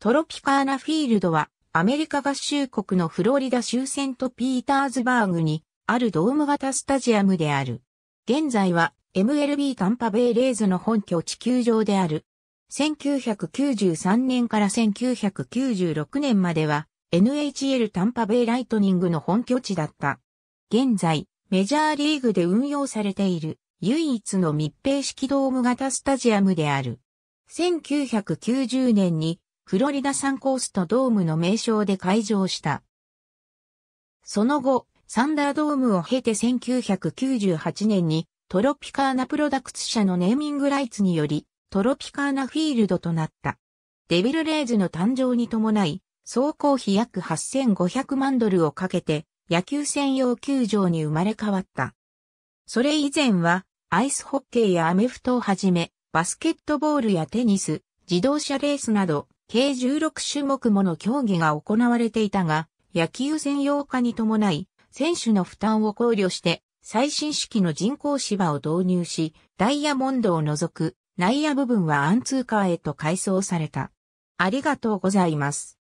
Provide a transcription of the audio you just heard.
トロピカーナフィールドはアメリカ合衆国のフロリダ州セントピーターズバーグにあるドーム型スタジアムである。現在は MLB タンパベイレーズの本拠地球場である。1993年から1996年までは NHL タンパベイライトニングの本拠地だった。現在、メジャーリーグで運用されている唯一の密閉式ドーム型スタジアムである。1990年にフロリダサンコーストドームの名称で開場した。その後、サンダードームを経て1998年にトロピカーナプロダクツ社のネーミングライツによりトロピカーナフィールドとなった。デビルレイズの誕生に伴い、総工費約8500万ドルをかけて野球専用球場に生まれ変わった。それ以前はアイスホッケーやアメフトをはじめ、バスケットボールやテニス、自動車レースなど計16種目もの競技が行われていたが、野球専用化に伴い、選手の負担を考慮して、最新式の人工芝を導入し、ダイヤモンドを除く内野部分はアンツーカーへと改装された。ありがとうございます。